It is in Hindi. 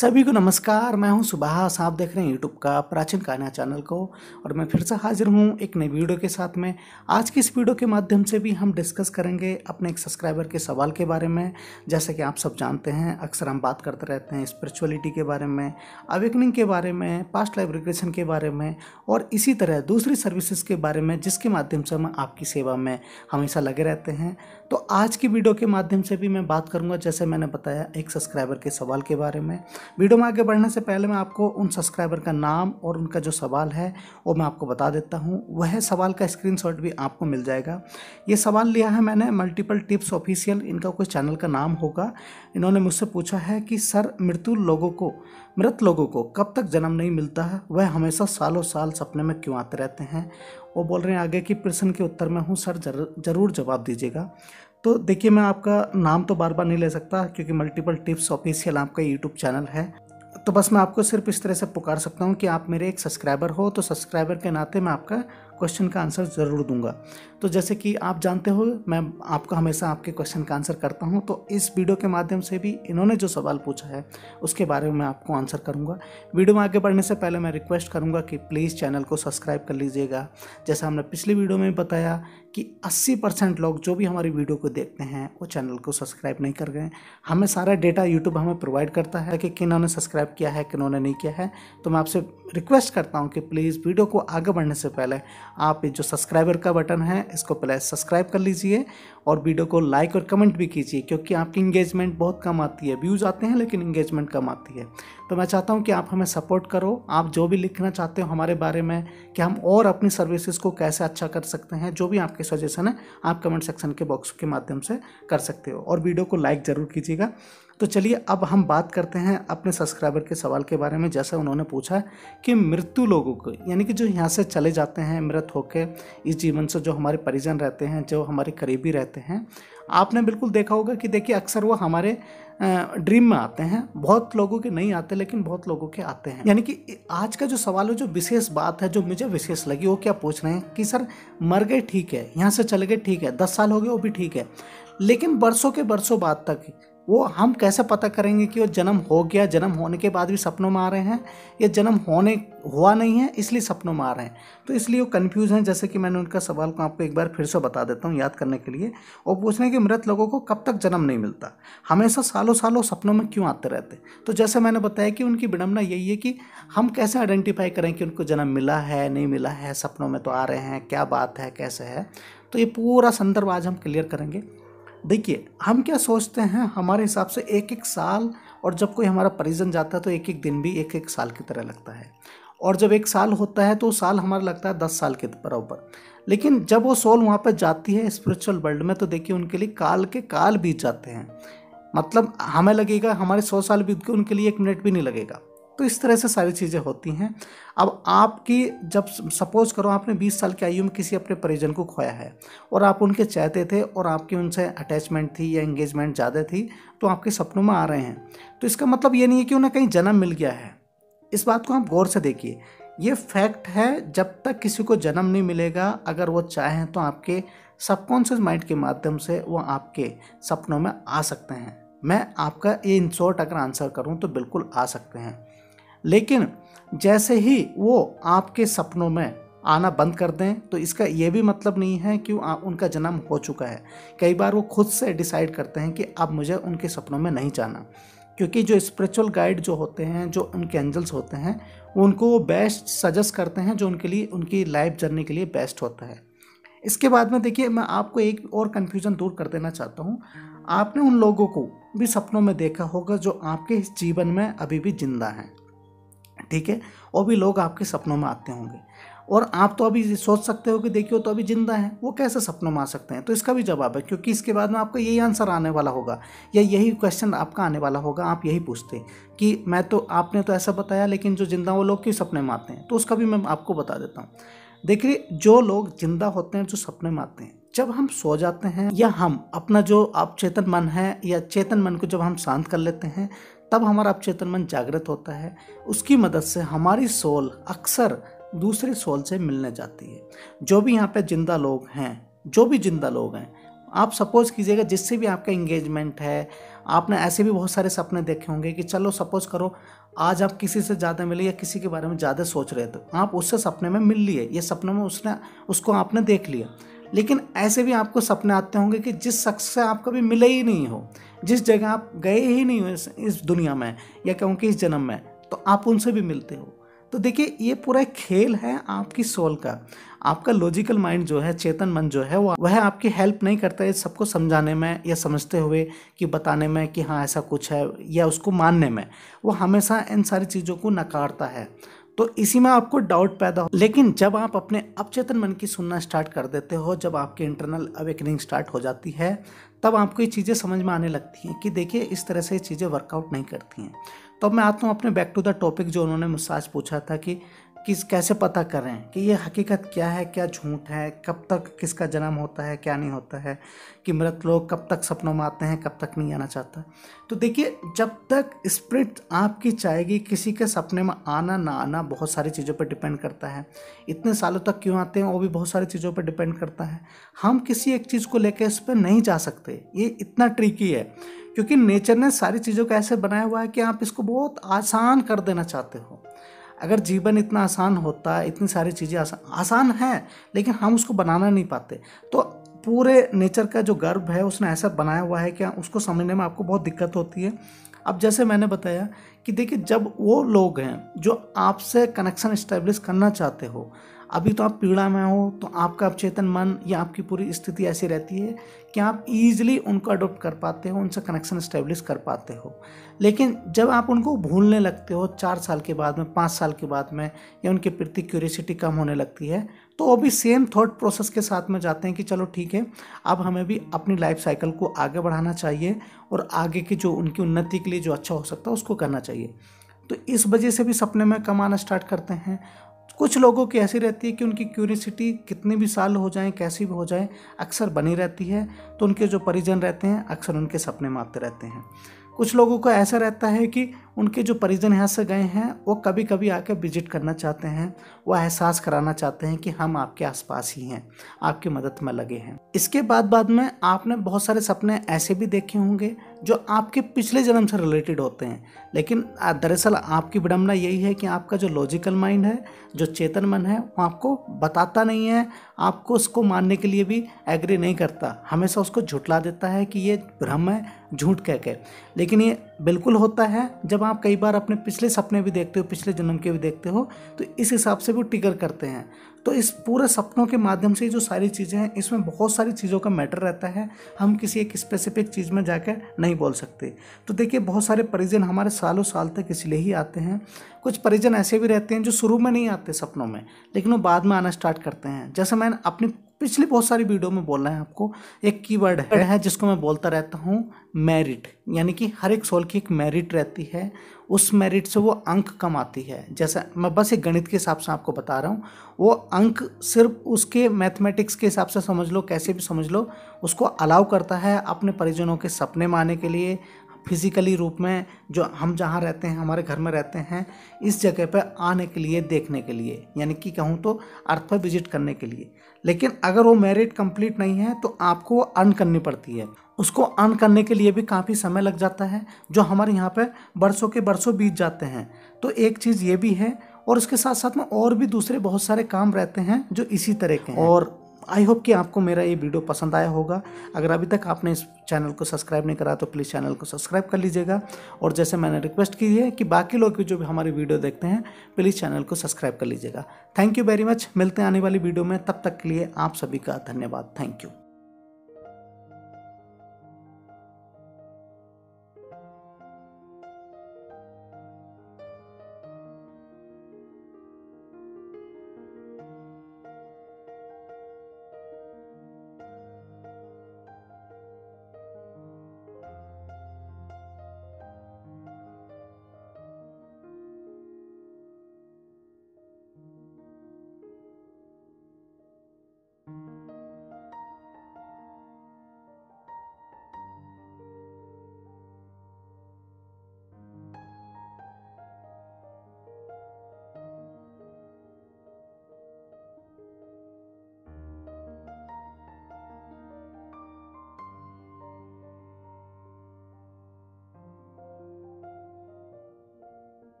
सभी को नमस्कार, मैं हूँ सुभाष। आप देख रहे हैं यूट्यूब का प्राचीन कहानियाँ चैनल को और मैं फिर से हाजिर हूँ एक नई वीडियो के साथ में। आज की इस वीडियो के माध्यम से भी हम डिस्कस करेंगे अपने एक सब्सक्राइबर के सवाल के बारे में। जैसे कि आप सब जानते हैं, अक्सर हम बात करते रहते हैं स्पिरिचुअलिटी के बारे में अवेकनिंग के बारे में पास्ट लाइफ रिग्रेशन के बारे में और इसी तरह दूसरी सर्विसेज़ के बारे में, जिसके माध्यम से हम आपकी सेवा में हमेशा लगे रहते हैं। तो आज की वीडियो के माध्यम से भी मैं बात करूँगा, जैसे मैंने बताया, एक सब्सक्राइबर के सवाल के बारे में। वीडियो में आगे बढ़ने से पहले मैं आपको उन सब्सक्राइबर का नाम और उनका जो सवाल है वो मैं आपको बता देता हूँ। वह सवाल का स्क्रीनशॉट भी आपको मिल जाएगा। ये सवाल लिया है मैंने मल्टीपल टिप्स ऑफिशियल, इनका कोई चैनल का नाम होगा। इन्होंने मुझसे पूछा है कि, सर, मृत्यु लोगों को, मृत लोगों को कब तक जन्म नहीं मिलता है? वह हमेशा सालों साल सपने में क्यों आते रहते हैं? वो बोल रहे हैं, आगे की प्रश्न के उत्तर में हूँ, सर ज़रूर जवाब दीजिएगा। तो देखिए, मैं आपका नाम तो बार बार नहीं ले सकता क्योंकि मल्टीपल टिप्स ऑफिशियल आपका यूट्यूब चैनल है। तो बस मैं आपको सिर्फ़ इस तरह से पुकार सकता हूँ कि आप मेरे एक सब्सक्राइबर हो तो सब्सक्राइबर के नाते मैं आपका क्वेश्चन का आंसर ज़रूर दूँगा। तो जैसे कि आप जानते हो, मैं आपका हमेशा आपके क्वेश्चन का आंसर करता हूँ तो इस वीडियो के माध्यम से भी इन्होंने जो सवाल पूछा है, उसके बारे में मैं आपको आंसर करूँगा। वीडियो में आगे बढ़ने से पहले मैं रिक्वेस्ट करूँगा कि प्लीज़ चैनल को सब्सक्राइब कर लीजिएगा। जैसा हमने पिछली वीडियो में बताया कि 80 परसेंट लोग जो भी हमारी वीडियो को देखते हैं, वो चैनल को सब्सक्राइब नहीं कर गए हमें सारा डेटा यूट्यूब हमें प्रोवाइड करता है कि किन्होंने सब्सक्राइब किया है किन्होंने नहीं किया है। तो मैं आपसे रिक्वेस्ट करता हूँ कि प्लीज़ वीडियो को आगे बढ़ने से पहले आप जो सब्सक्राइबर का बटन है, इसको पहले सब्सक्राइब कर लीजिए और वीडियो को लाइक और कमेंट भी कीजिए, क्योंकि आपकी इंगेजमेंट बहुत कम आती है। व्यूज़ आते हैं, लेकिन इंगेजमेंट कम आती है। तो मैं चाहता हूँ कि आप हमें सपोर्ट करो। आप जो भी लिखना चाहते हो हमारे बारे में, कि हम और अपनी सर्विसेज़ को कैसे अच्छा कर सकते हैं, जो भी आपके सजेशन है, आप कमेंट सेक्शन के बॉक्स के माध्यम से कर सकते हो। और वीडियो को लाइक ज़रूर कीजिएगा। तो चलिए अब हम बात करते हैं अपने सब्सक्राइबर के सवाल के बारे में। जैसा उन्होंने पूछा कि मृत्यु लोगों को, यानी कि जो यहाँ से चले जाते हैं, मृत होके इस जीवन से जो हमारे परिजन रहते हैं, जो हमारे करीबी रहते हैं, आपने बिल्कुल देखा होगा कि देखिए अक्सर वो हमारे ड्रीम में आते हैं। बहुत लोगों के नहीं आते, लेकिन बहुत लोगों के आते हैं। यानी कि आज का जो सवाल है, जो विशेष बात है, जो मुझे विशेष लगी, वो क्या पूछ रहे हैं कि सर, मर गए ठीक है, यहाँ से चले गए ठीक है, दस साल हो गए, वो भी ठीक है। लेकिन बरसों के बरसों बाद तक वो हम कैसे पता करेंगे कि वो जन्म हो गया? जन्म होने के बाद भी सपनों में आ रहे हैं या जन्म होने, हुआ नहीं है, इसलिए सपनों में आ रहे हैं? तो इसलिए वो कन्फ्यूज़ हैं, जैसे कि मैंने उनका सवाल को आपको एक बार फिर से बता देता हूँ याद करने के लिए। और पूछ रहे हैं कि मृत लोगों को कब तक जन्म नहीं मिलता? हमेशा सालों सालों सपनों में क्यों आते रहते? तो जैसे मैंने बताया कि उनकी विडम्बना यही है कि हम कैसे आइडेंटिफाई करें कि उनको जन्म मिला है, नहीं मिला है? सपनों में तो आ रहे हैं, क्या बात है, कैसे है? तो ये पूरा संदर्भ आज हम क्लियर करेंगे। देखिए, हम क्या सोचते हैं, हमारे हिसाब से एक एक साल और जब कोई हमारा परिजन जाता है तो एक एक दिन भी एक एक साल की तरह लगता है। और जब एक साल होता है तो साल हमारा लगता है दस साल के बराबर। लेकिन जब वो सोल वहाँ पर जाती है स्पिरिचुअल वर्ल्ड में तो देखिए उनके लिए काल के काल बीत जाते हैं। मतलब हमें लगेगा, हमारे सौ साल बीत के उनके लिए एक मिनट भी नहीं लगेगा। तो इस तरह से सारी चीज़ें होती हैं। अब आपकी जब सपोज़ करो आपने 20 साल की आयु में किसी अपने परिजन को खोया है और आप उनके चाहते थे और आपकी उनसे अटैचमेंट थी या एंगेजमेंट ज़्यादा थी तो आपके सपनों में आ रहे हैं। तो इसका मतलब ये नहीं है कि उन्हें कहीं जन्म मिल गया है। इस बात को आप गौर से देखिए। ये फैक्ट है, जब तक किसी को जन्म नहीं मिलेगा, अगर वो चाहें तो आपके सबकॉन्शियस माइंड के माध्यम से वो आपके सपनों में आ सकते हैं। मैं आपका ये इन शॉर्ट अगर आंसर करूँ तो बिल्कुल आ सकते हैं। लेकिन जैसे ही वो आपके सपनों में आना बंद कर दें तो इसका ये भी मतलब नहीं है कि उनका जन्म हो चुका है। कई बार वो खुद से डिसाइड करते हैं कि अब मुझे उनके सपनों में नहीं जाना। क्योंकि जो स्पिरिचुअल गाइड जो होते हैं, जो उनके एंजल्स होते हैं, उनको वो बेस्ट सजेस्ट करते हैं जो उनके लिए, उनकी लाइफ जर्नी के लिए बेस्ट होता है। इसके बाद में देखिए, मैं आपको एक और कन्फ्यूज़न दूर कर देना चाहता हूँ। आपने उन लोगों को भी सपनों में देखा होगा जो आपके जीवन में अभी भी ज़िंदा हैं। ठीक है? और भी लोग आपके सपनों में आते होंगे। और आप तो अभी सोच सकते हो कि देखिए तो अभी ज़िंदा है। वो कैसे सपनों में आ सकते हैं? तो इसका भी जवाब है, क्योंकि इसके बाद में आपका यही आंसर आने वाला होगा, या यही क्वेश्चन आपका आने वाला होगा। आप यही पूछते कि मैं तो आपने तो ऐसा बताया, लेकिन जो ज़िंदा वो लोग क्यों सपने में आते हैं? तो उसका भी मैं आपको बता देता हूँ। देखिए, जो लोग ज़िंदा होते हैं, जो सपने में आते हैं, जब हम सो जाते हैं, या हम अपना जो आप चेतन मन है, या चेतन मन को जब हम शांत कर लेते हैं तब हमारा अपचेतन मन जागृत होता है। उसकी मदद से हमारी सोल अक्सर दूसरे सोल से मिलने जाती है। जो भी यहाँ पे ज़िंदा लोग हैं, जो भी ज़िंदा लोग हैं, आप सपोज़ कीजिएगा जिससे भी आपका इंगेजमेंट है, आपने ऐसे भी बहुत सारे सपने देखे होंगे कि चलो सपोज़ करो, आज आप किसी से ज़्यादा मिले या किसी के बारे में ज़्यादा सोच रहे थे, आप उससे सपने में मिल लिए, ये सपने में उसने, उसको आपने देख लिया। लेकिन ऐसे भी आपको सपने आते होंगे कि जिस शख्स से आप कभी मिले ही नहीं हो जिस जगह आप गए ही नहीं हो इस, इस दुनिया में या कहूँ कि इस जन्म में तो आप उनसे भी मिलते हो। तो देखिए ये पूरा खेल है आपकी सोल का। आपका लॉजिकल माइंड जो है चेतन मन जो है वो वह आपकी हेल्प नहीं करता है सबको समझाने में या समझते हुए कि बताने में कि हाँ ऐसा कुछ है या उसको मानने में। वो हमेशा इन सारी चीज़ों को नकारता है। तो इसी में आपको डाउट पैदा हो लेकिन जब आप अपने अपचेतन मन की सुनना स्टार्ट कर देते हो, जब आपकी इंटरनल अवेकनिंग स्टार्ट हो जाती है, तब आपको ये चीज़ें समझ में आने लगती हैं कि देखिए, इस तरह से ये चीज़ें वर्कआउट नहीं करती हैं। तो अब मैं आता हूँ अपने बैक टू द टॉपिक जो उन्होंने मुझसे आज पूछा था कि किस कैसे पता करें कि ये हकीकत क्या है, क्या झूठ है, कब तक किसका जन्म होता है, क्या नहीं होता है, कि मृत लोग कब तक सपनों में आते हैं, कब तक नहीं आना चाहता। तो देखिए, जब तक स्प्रिट आपकी चाहेगी किसी के सपने में आना, ना आना, बहुत सारी चीज़ों पर डिपेंड करता है। इतने सालों तक क्यों आते हैं, वो भी बहुत सारी चीज़ों पर डिपेंड करता है। हम किसी एक चीज़ को लेकर इस पर नहीं जा सकते, ये इतना ट्रिकी है। क्योंकि नेचर ने सारी चीज़ों को ऐसे बनाया हुआ है कि आप इसको बहुत आसान कर देना चाहते हो। अगर जीवन इतना आसान होता, इतनी सारी चीज़ें आसान आसान है, लेकिन हम उसको बनाना नहीं पाते। तो पूरे नेचर का जो गर्व है, उसने ऐसा बनाया हुआ है कि उसको समझने में आपको बहुत दिक्कत होती है। अब जैसे मैंने बताया कि देखिए, जब वो लोग हैं, जो आपसे कनेक्शन इस्टेब्लिश करना चाहते हो अभी तो आप पीड़ा में हो तो आपका अवचेतन मन या आपकी पूरी स्थिति ऐसी रहती है कि आप ईजिली उनको अडोप्ट कर पाते हो, उनसे कनेक्शन इस्टेब्लिश कर पाते हो। लेकिन जब आप उनको भूलने लगते हो, चार साल के बाद में, पाँच साल के बाद में, या उनके प्रति क्यूरियसिटी कम होने लगती है तो वो भी सेम थॉट प्रोसेस के साथ में जाते हैं कि चलो ठीक है, अब हमें भी अपनी लाइफ साइकिल को आगे बढ़ाना चाहिए और आगे की जो उनकी उन्नति के लिए जो अच्छा हो सकता है, उसको करना चाहिए। तो इस वजह से भी सपने में कमाना स्टार्ट करते हैं कुछ लोगों की ऐसी रहती है कि उनकी क्यूरियसिटी कितने भी साल हो जाएँ, कैसी भी हो जाए, अक्सर बनी रहती है तो उनके जो परिजन रहते हैं, अक्सर उनके सपने मारते रहते हैं। कुछ लोगों को ऐसा रहता है कि उनके जो परिजन यहाँ से गए हैं, वो कभी कभी आकर विज़िट करना चाहते हैं, वो एहसास कराना चाहते हैं कि हम आपके आसपास ही हैं, आपकी मदद में लगे हैं। इसके बाद बाद में आपने बहुत सारे सपने ऐसे भी देखे होंगे, जो आपके पिछले जन्म से रिलेटेड होते हैं। लेकिन दरअसल आपकी विडम्बना यही है कि आपका जो लॉजिकल माइंड है, जो चेतन मन है, वो आपको बताता नहीं है, आपको उसको मानने के लिए भी एग्री नहीं करता। हमेशा उसको झुटला देता है कि ये भ्रम है, झूठ कह के। लेकिन ये बिल्कुल होता है। जब आप कई बार अपने पिछले सपने भी देखते हो, पिछले जन्म के भी देखते हो तो इस हिसाब से भी टिगर करते हैं। तो इस पूरे सपनों के माध्यम से जो सारी चीज़ें हैं, इसमें बहुत सारी चीज़ों का मैटर रहता है। हम किसी एक स्पेसिफिक चीज़ में जाकर नहीं बोल सकते। तो देखिए, बहुत सारे परिजन हमारे सालों साल तक इसलिए ही आते हैं। कुछ परिजन ऐसे भी रहते हैं जो शुरू में नहीं आते सपनों में, लेकिन वो बाद में आना स्टार्ट करते हैं। जैसे मैंने अपनी पिछली बहुत सारी वीडियो में बोलना है आपको एक कीवर्ड है जिसको मैं बोलता रहता हूँ मेरिट यानी कि हर एक सोल की एक मेरिट रहती है उस मेरिट से वो अंक कमाती है। जैसा मैं बस एक गणित के हिसाब से आपको बता रहा हूँ वो अंक सिर्फ़ उसके मैथमेटिक्स के हिसाब से समझ लो कैसे भी समझ लो उसको अलाउ करता है अपने परिजनों के सपने माने के लिए फिज़िकली रूप में जो हम जहाँ रहते हैं हमारे घर में रहते हैं इस जगह पर आने के लिए देखने के लिए। यानी कि कहूँ तो अर्थ पर विज़िट करने के लिए। लेकिन अगर वो मेरिट कंप्लीट नहीं है तो आपको वो अर्न करनी पड़ती है। उसको अर्न करने के लिए भी काफ़ी समय लग जाता है, जो हमारे यहाँ पर बरसों के बरसों बीत जाते हैं। तो एक चीज़ ये भी है, और उसके साथ साथ में और भी दूसरे बहुत सारे काम रहते हैं, जो इसी तरह के हैं। और आई होप कि आपको मेरा ये वीडियो पसंद आया होगा। अगर अभी तक आपने इस चैनल को सब्सक्राइब नहीं करा तो प्लीज़ चैनल को सब्सक्राइब कर लीजिएगा। और जैसे मैंने रिक्वेस्ट की है कि बाकी लोग भी जो भी हमारी वीडियो देखते हैं, प्लीज़ चैनल को सब्सक्राइब कर लीजिएगा। थैंक यू वेरी मच मिलते हैं आने वाली वीडियो में। तब तक के लिए आप सभी का धन्यवाद। Thank you